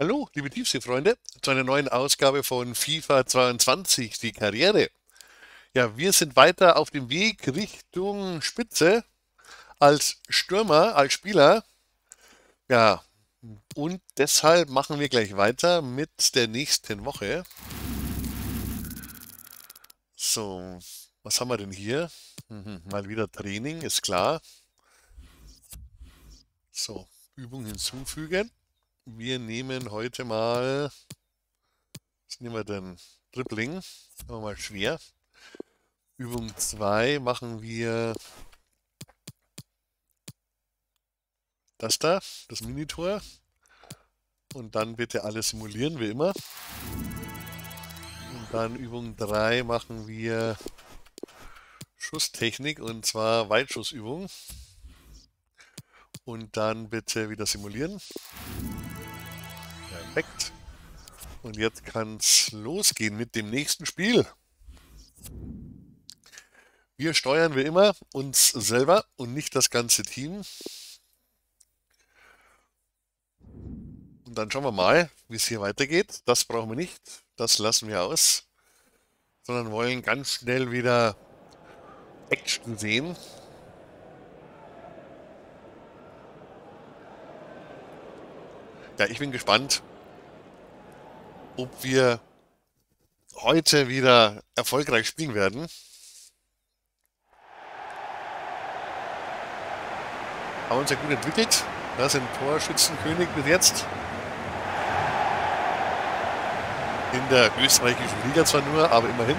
Hallo, liebe Tiefseefreunde, zu einer neuen Ausgabe von FIFA 22, die Karriere. Ja, wir sind weiter auf dem Weg Richtung Spitze als Stürmer, als Spieler. Ja, und deshalb machen wir gleich weiter mit der nächsten Woche. So, was haben wir denn hier? Mhm, mal wieder Training, ist klar. So, Übung hinzufügen. Wir nehmen heute mal, was nehmen wir denn? Dribbling, machen wir mal schwer. Übung 2 machen wir das da, das Minitor. Und dann bitte alles simulieren, wie immer. Und dann Übung 3 machen wir Schusstechnik und zwar Weitschussübung. Und dann bitte wieder simulieren. Perfekt. Und jetzt kann es losgehen mit dem nächsten Spiel. Wir steuern wie immer uns selber und nicht das ganze Team. Und dann schauen wir mal, wie es hier weitergeht. Das brauchen wir nicht. Das lassen wir aus. Sondern wollen ganz schnell wieder Action sehen. Ja, ich bin gespannt, ob wir heute wieder erfolgreich spielen werden. Haben uns ja gut entwickelt. Das sind Torschützenkönig bis jetzt. In der österreichischen Liga zwar nur, aber immerhin.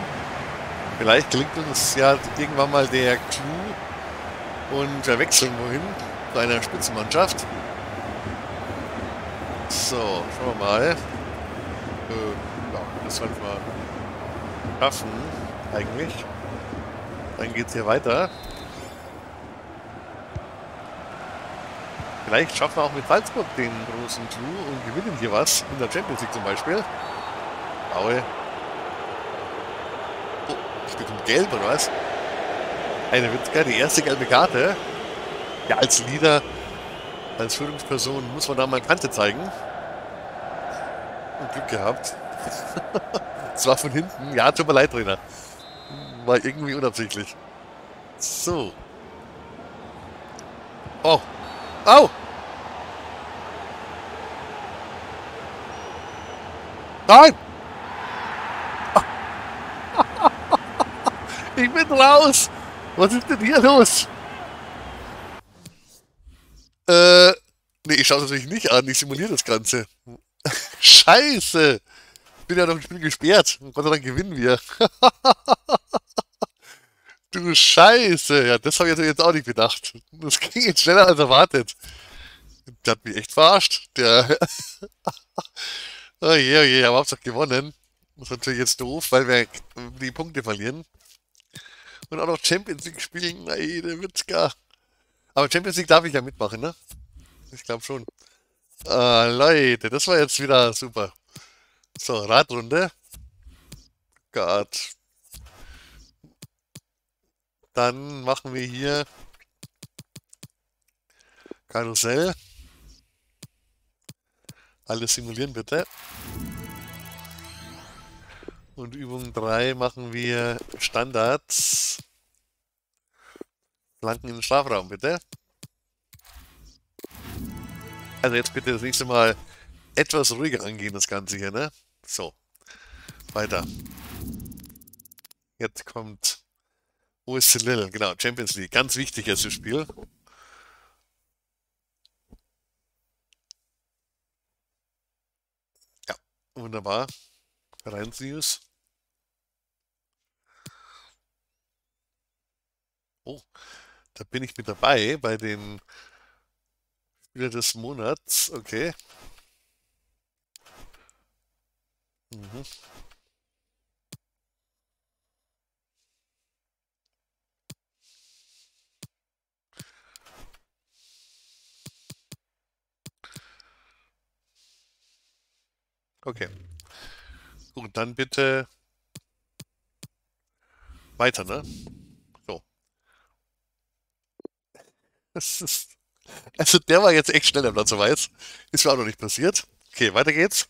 Vielleicht gelingt uns ja irgendwann mal der Clou und wir wechseln wohin zu einer Spitzenmannschaft. So, schauen wir mal. Äh, ja, das sollten wir schaffen, eigentlich. Dann geht es hier weiter. Vielleicht schaffen wir auch mit Salzburg den großen Clou und gewinnen hier was. In der Champions League zum Beispiel. Aue. Oh, ich um gelb oder was? Eine Witzka, die erste gelbe Karte. Ja, als Leader, als Führungsperson muss man da mal Kante zeigen. Glück gehabt. Es war von hinten. Ja, tut mir leid, Trainer. War irgendwie unabsichtlich. So. Oh. Au! Nein! Ich bin raus! Was ist denn hier los? Äh, nee, ich schaue es natürlich nicht an. Ich simuliere das Ganze. Scheiße! Bin ja noch ein Spiel gesperrt. Gott sei Dank gewinnen wir. du Scheiße! Ja, das habe ich jetzt auch nicht bedacht. Das ging jetzt schneller als erwartet. Der hat mich echt verarscht. Der. oh je, oh je, aber Hauptsache gewonnen. Das ist natürlich jetzt doof, weil wir die Punkte verlieren. Und auch noch Champions League spielen. Nein, der Witzka. Aber Champions League darf ich ja mitmachen, ne? Ich glaube schon. Ah, Leute, das war jetzt wieder super. So, Radrunde. Gott. Dann machen wir hier Karussell. Alles simulieren bitte. Und Übung 3 machen wir Standards. Flanken in den Strafraum bitte. Also jetzt bitte das nächste Mal etwas ruhiger angehen, das Ganze hier, ne? So. Weiter. Jetzt kommt OSC Lille, genau, Champions League. Ganz wichtig jetzt das Spiel. Ja, wunderbar. Vereins News. Oh, da bin ich mit dabei bei den Spieler des Monats. Okay. Mhm. Okay. Gut, dann bitte weiter, ne? So. Das ist, also der war jetzt echt schnell am Platz weiß. Ist mir auch noch nicht passiert. Okay, weiter geht's.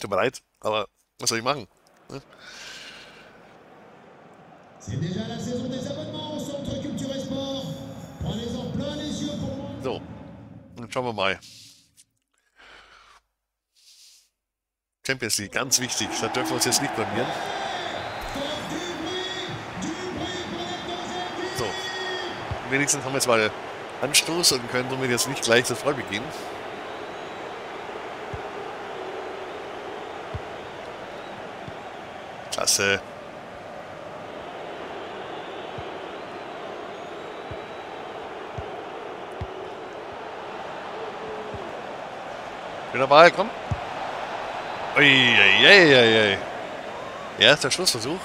Tut mir leid, aber was soll ich machen? Ne? So, dann schauen wir mal. Champions League, ganz wichtig. Da dürfen wir uns jetzt nicht blamieren. So. Wenigstens haben wir jetzt mal Anstoß und können somit jetzt nicht gleich das Voll beginnen. Klasse. Schöner Ball, komm. Uiuiuiui. Erster Schlussversuch.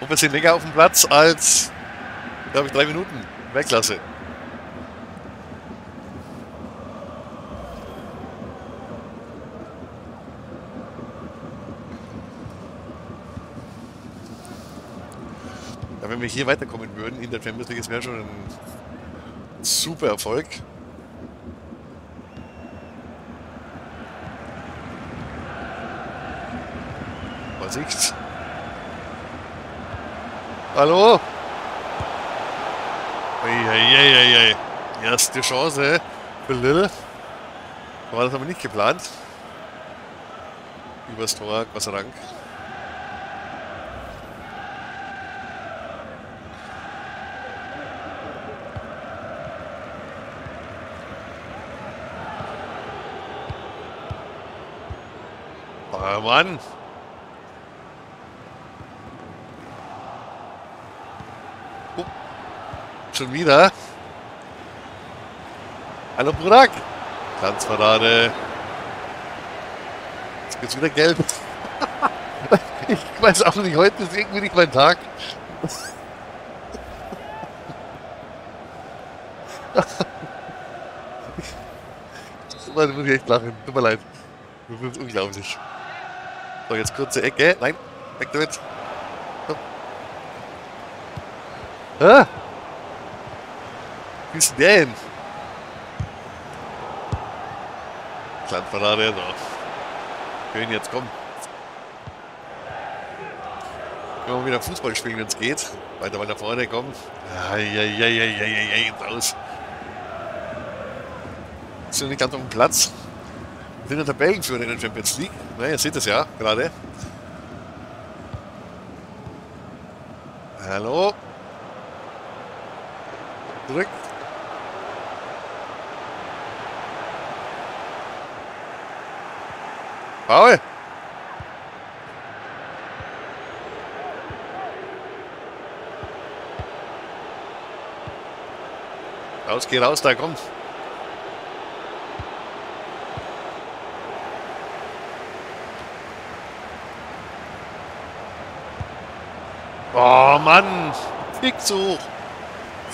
Und wir sind länger auf dem Platz als, glaube ich, drei Minuten. Weltklasse. Ja, wenn wir hier weiterkommen würden in der Champions League, das wäre schon ein super Erfolg. Vorsicht. Hallo? Eieieiei. Erste Chance für Lille. War das aber nicht geplant. Übers Tor, Gott sei Schon wieder. Hallo Burak. Tanzparade. Jetzt gibt's wieder gelb. ich weiß auch nicht, heute ist irgendwie nicht mein Tag. da muss ich echt lachen. Tut mir leid. Das ist unglaublich. So, jetzt kurze Ecke. Nein, weg damit. Ah. Wie ist denn? Landparade, so. Schön, jetzt komm. Können wir wieder Fußball spielen, wenn es geht. Weiter nach vorne kommen. Eieieiei, ins Aus. Sind nicht ganz auf dem Platz. Sind in der Tabellenführer in der Champions League. Na, ihr seht es ja gerade. Hallo. Zurück. Paul! Raus, geh raus, da komm. Oh Mann, fix hoch.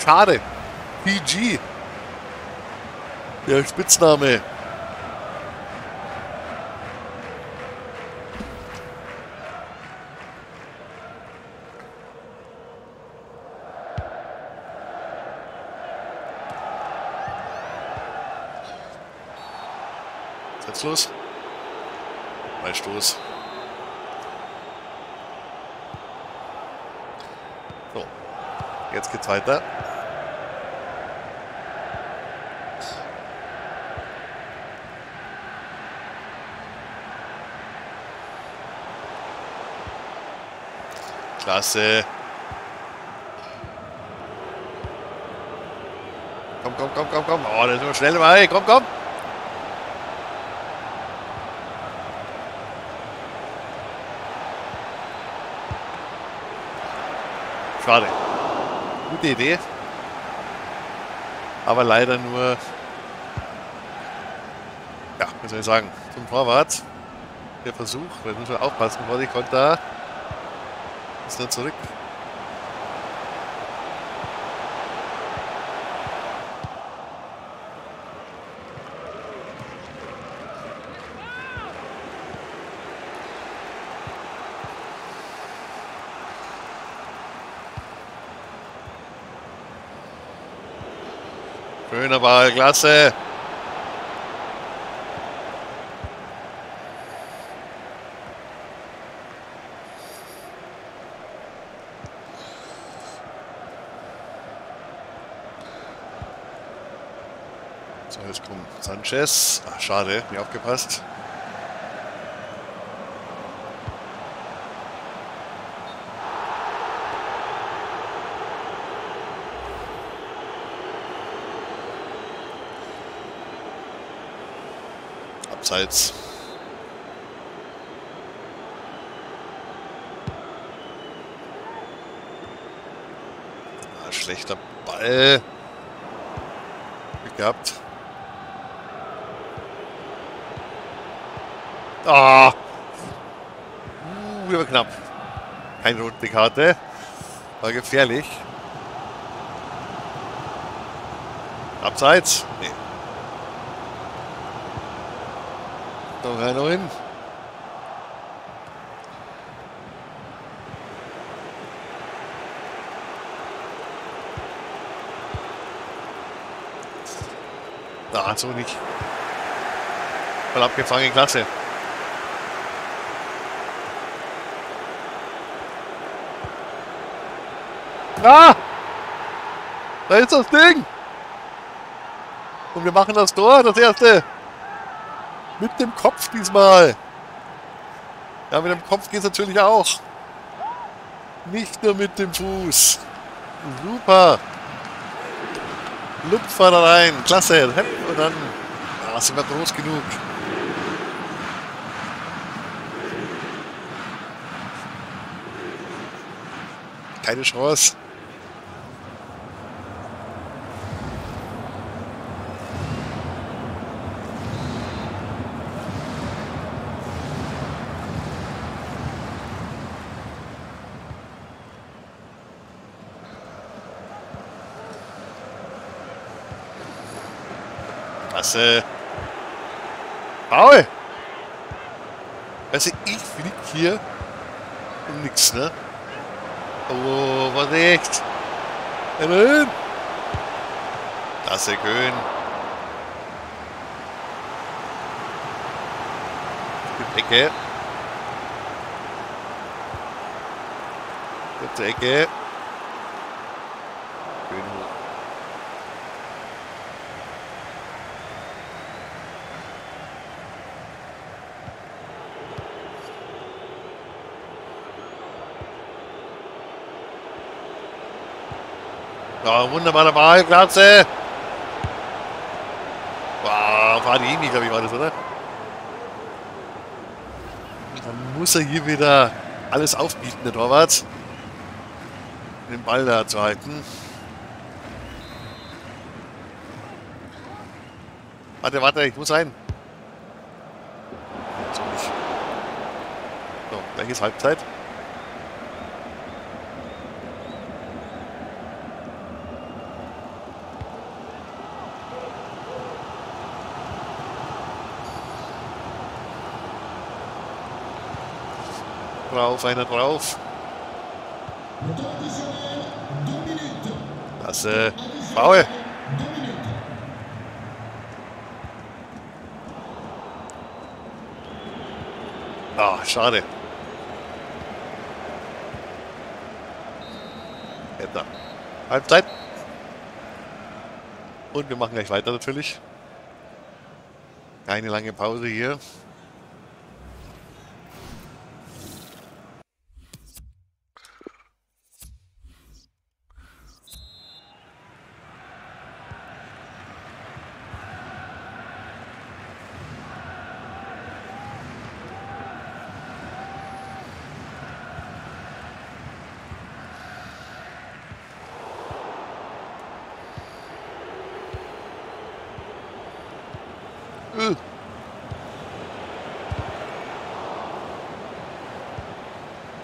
Schade. PG. Der Spitzname. Los. Mein Stoß. So. Jetzt geht's weiter. Klasse. Komm, komm, komm, komm, komm. Oh, das ist schnell dabei. Komm, komm. Schade. Gute Idee. Aber leider nur, ja, wie soll ich sagen, zum Torwart. Der Versuch, wir müssen aufpassen, Roddy kommt da. Ist nur zurück. Schöner klasse. So, jetzt kommt Sanchez. Ach, schade, nicht aufgepasst. Abseits. Ah, schlechter Ball. Glück gehabt. Ah! Uh, über knapp. Keine rote Karte. War gefährlich. Abseits? Nee. Noch einer hin. Na, so nicht. Voll abgefangen, klasse. Ah! Da ist das Ding! Und wir machen das Tor, das erste. Mit dem Kopf diesmal. Ja, mit dem Kopf geht es natürlich auch. Nicht nur mit dem Fuß. Super. Lupfer da rein. Klasse. Und dann ah, sind wir groß genug. Keine Chance. Klasse. Paul! Also ich flieg hier um nichts, ne? Oh, was echt? Immerhin! Klasse, Köhn. Ecke. Kurze Ecke. Köhn hoch. Ja, wunderbarer Ball, Glatze. Wow, die glaube ich, war das, oder? Dann muss er hier wieder alles aufbieten, der Torwart. Den Ball da zu halten. Warte, warte, ich muss rein. So, gleich ist Halbzeit. Drauf, einer drauf. Das, äh, Foul. Ah, schade. Hätte. Halbzeit. Und wir machen gleich weiter natürlich. Keine lange Pause hier.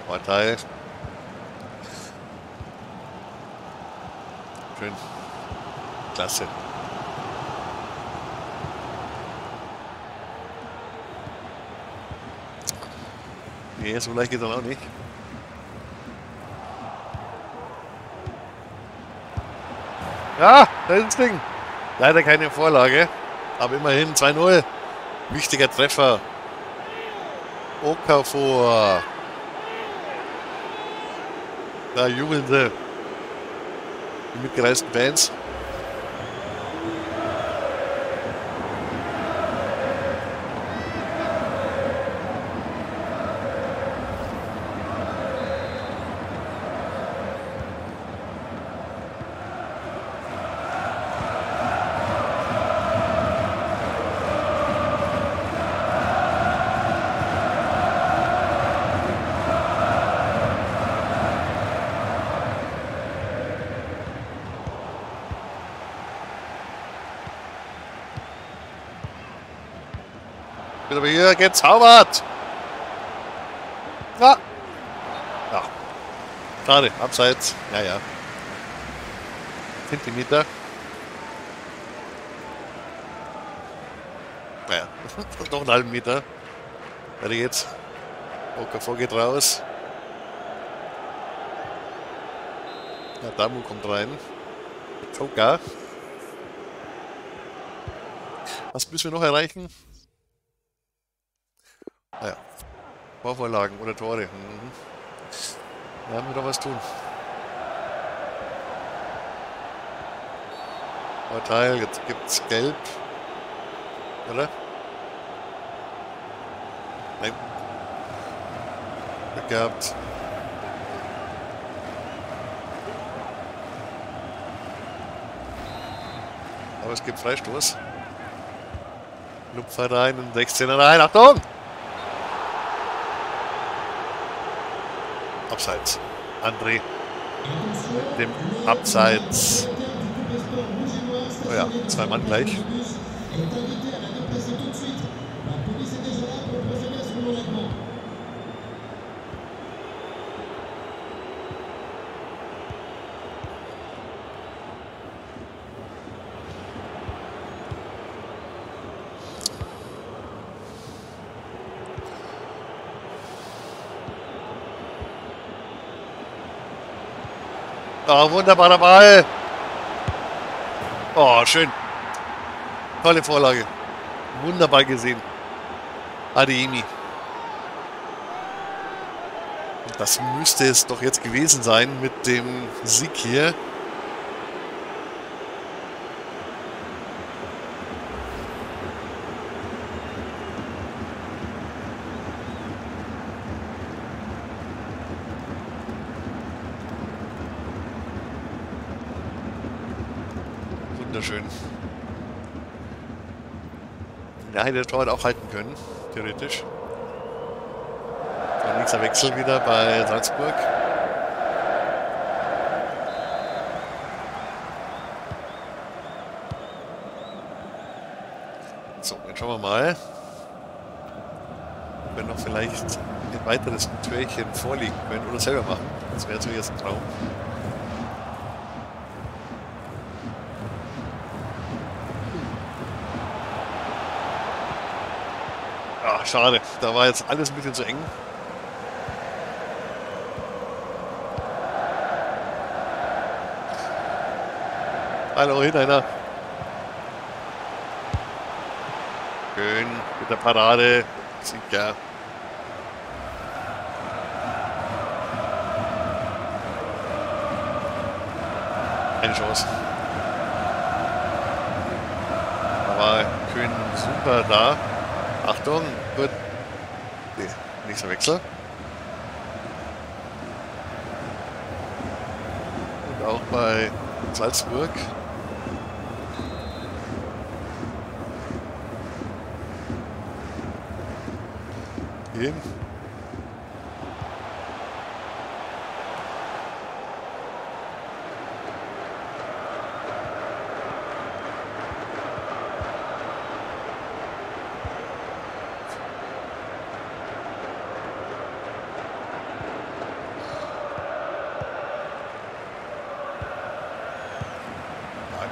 Vorteil. Schön. Klasse. Nee, so leicht geht dann auch nicht. Ja, da ist das Ding. Leider keine Vorlage, aber immerhin 2-0. Wichtiger Treffer. Okafor. Da jubeln sie. Die mitgereisten Fans. Wird aber hier gezaubert. Ja. Ja. Schade, abseits. Ja, ja. Zentimeter. Naja, noch einen halben Meter. Weiter geht's. Okafor geht raus. Ja, Damu kommt rein. Toka. Was müssen wir noch erreichen? Naja. Vorvorlagen oder Tore. Mhm. Da haben wir doch was tun. Vorteil, jetzt gibt's Gelb. Oder? Nein. Glück gehabt. Aber es gibt Freistoß. Lupfer rein und 16er rein. Achtung! Abseits. André mit dem Abseits. Oh ja, zwei Mann gleich. Oh, wunderbarer Ball. Oh, schön. Tolle Vorlage. Wunderbar gesehen. Adeyemi. Das müsste es doch jetzt gewesen sein mit dem Sieg hier. Wunderschön. Der hätte der Torwart auch halten können, theoretisch. Ein nächster Wechsel wieder bei Salzburg. So, jetzt schauen wir mal, wir noch vielleicht ein weiteres Türchen vorlegen können oder selber machen. Das wäre zuerst ein Traum. Ach, schade. Da war jetzt alles ein bisschen zu eng. Hallo, hintereinander. Schön mit der Parade. Sicher. Keine Chance. Da war Kühn super da. Achtung, gut. Nee, nächster Wechsel. Und auch bei Salzburg. Gehen.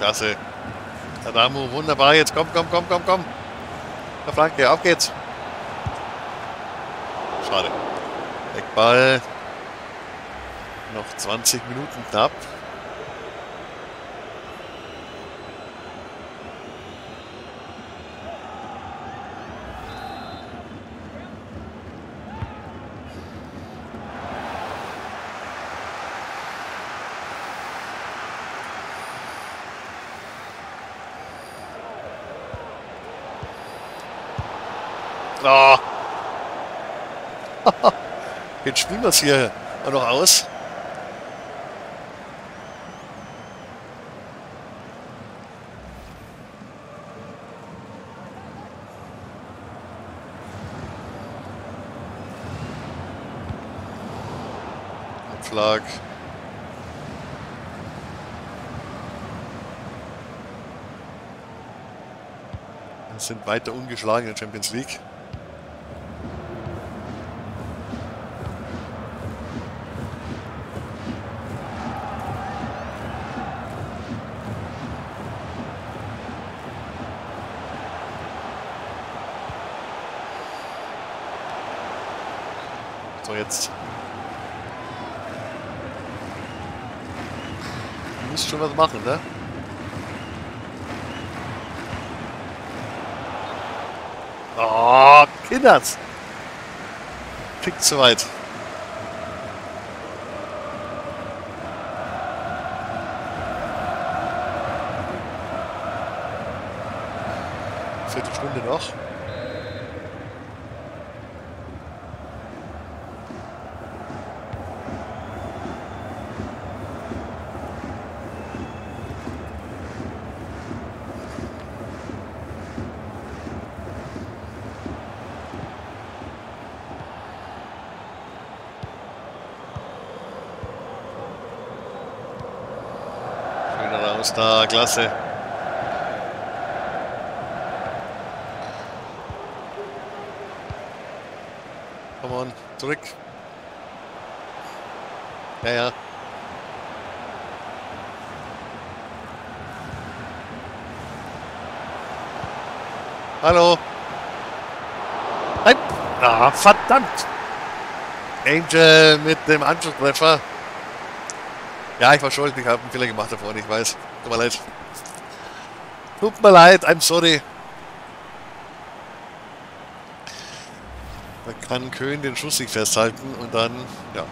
Klasse. Adamu, wunderbar. Jetzt komm, komm, komm, komm, komm. Der Flanke, auf geht's. Schade. Eckball. Noch 20 Minuten knapp. Oh. Jetzt spielen wir es hier auch noch aus. Abschlag. Wir sind weiter ungeschlagen in der Champions League. So, jetzt. Du musst schon was machen, ne? Oh, Kinders! Tick zu weit. Viertelstunde noch. Raus da, klasse. Come on, zurück. Ja, ja. Hallo. Nein. Ah, verdammt. Angel mit dem Anschlusstreffer. Ja, ich war schuld, ich habe einen Fehler gemacht davor, ich weiß. Tut mir leid. Tut mir leid, I'm sorry. Man kann Köhn den Schuss nicht festhalten und dann, ja.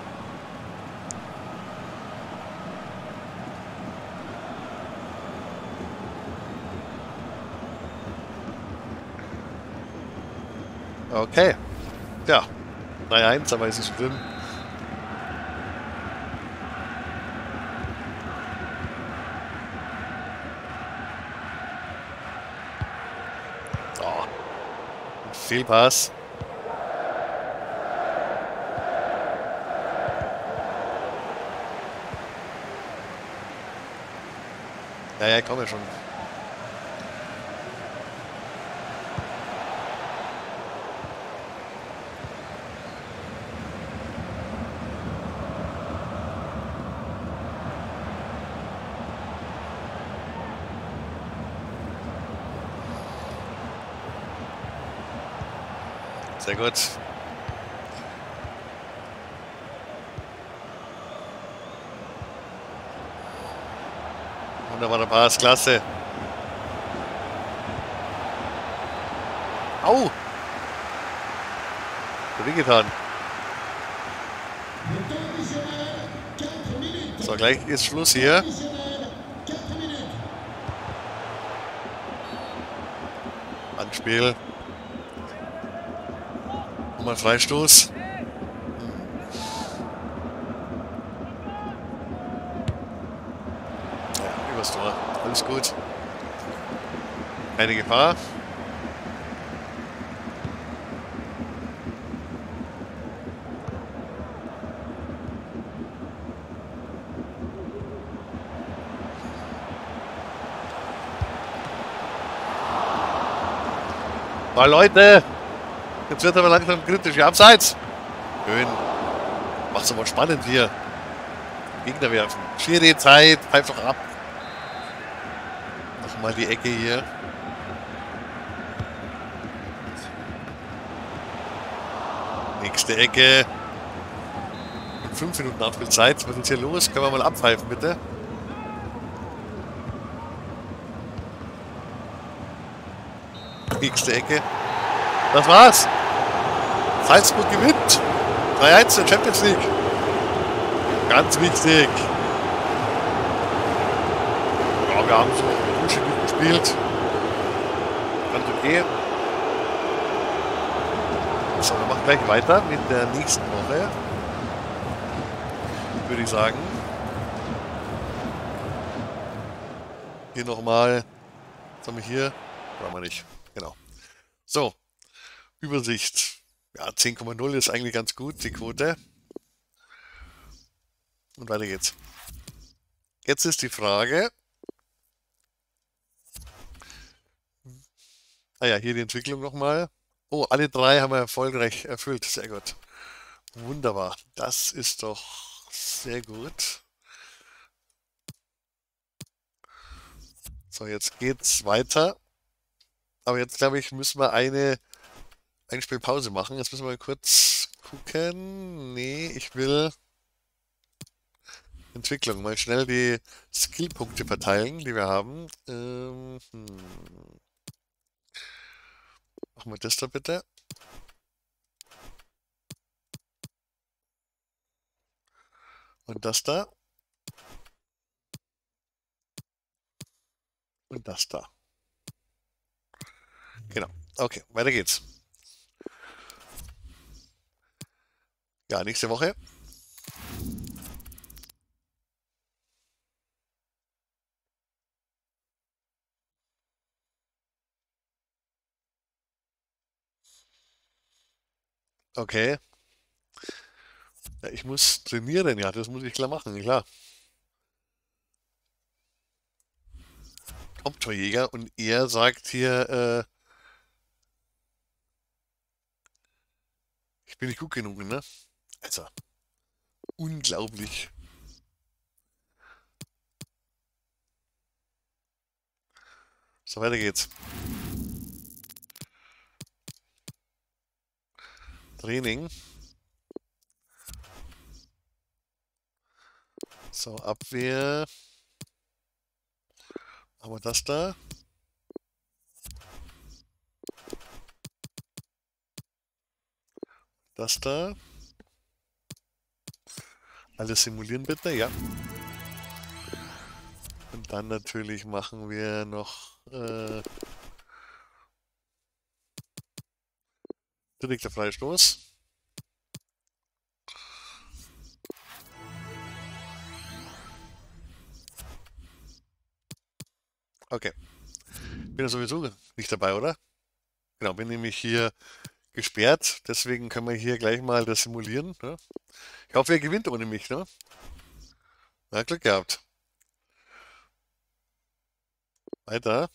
Okay. Ja. 3-1, aber ist nicht schlimm. Fehlpass. Ja, ja, komm ja schon. Sehr gut. Wunderbarer Pass, klasse. Au! Wie getan. So, gleich ist Schluss hier. Anspiel. Nochmal Freistoß. Ja, übers Tor. Alles gut. Keine Gefahr. Leute, Jetzt wird aber langsam kritisch. Abseits. Schön. Macht's aber spannend hier. Gegner werfen. Schwere Zeit. Einfach ab. Nochmal die Ecke hier. Nächste Ecke. Fünf Minuten Nachspielzeit. Was ist hier los? Können wir mal abpfeifen, bitte? Nächste Ecke. Das war's. Salzburg gewinnt. 3-1 in der Champions League. Ganz wichtig. Ja, wir haben so durchschnittlich gespielt. Ganz okay. So, wir machen gleich weiter mit der nächsten Woche. Würde ich sagen. Hier nochmal. Was haben wir hier? Brauchen wir nicht. Genau. So. Übersicht. Ja, 10,0 ist eigentlich ganz gut, die Quote. Und weiter geht's. Jetzt ist die Frage. Ah ja, hier die Entwicklung nochmal. Oh, alle drei haben wir erfolgreich erfüllt. Sehr gut. Wunderbar. Das ist doch sehr gut. So, jetzt geht's weiter. Aber jetzt, glaube ich, müssen wir eine ein Spiel Pause machen. Jetzt müssen wir kurz gucken. Nee, ich will Entwicklung. Mal schnell die Skillpunkte verteilen, die wir haben. Ähm, hm. Machen wir das da bitte. Und das da. Und das da. Genau. Okay, weiter geht's. Ja, nächste Woche. Okay. Ja, ich muss trainieren, ja, das muss ich klar machen, klar. Haupttorjäger und er sagt hier, äh, ich bin nicht gut genug, ne? Also, unglaublich. So, weiter geht's. Training. So, Abwehr. Haben wir das da? Das da. Alles simulieren bitte, ja. Und dann natürlich machen wir noch äh, direkter Freistoß. Okay. Bin ja sowieso nicht dabei, oder? Genau, bin nämlich hier gesperrt. Deswegen können wir hier gleich mal das simulieren. Ne? Ich hoffe, er gewinnt ohne mich. Ne? Na, Glück gehabt. Weiter.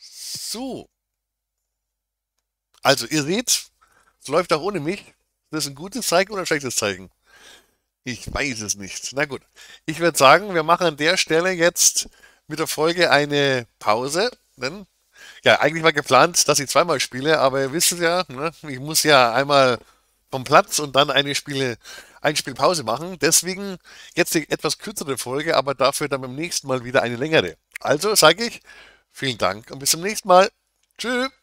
So. Also, ihr seht, es läuft auch ohne mich. Das ist ein gutes Zeichen oder ein schlechtes Zeichen? Ich weiß es nicht. Na gut. Ich würde sagen, wir machen an der Stelle jetzt mit der Folge eine Pause. Denn, ja, eigentlich war geplant, dass ich zweimal spiele, aber ihr wisst ja, ne, ich muss ja einmal vom Platz und dann eine Spiele, ein Spiel machen. Deswegen jetzt die etwas kürzere Folge, aber dafür dann beim nächsten Mal wieder eine längere. Also sage ich vielen Dank und bis zum nächsten Mal. Tschüss.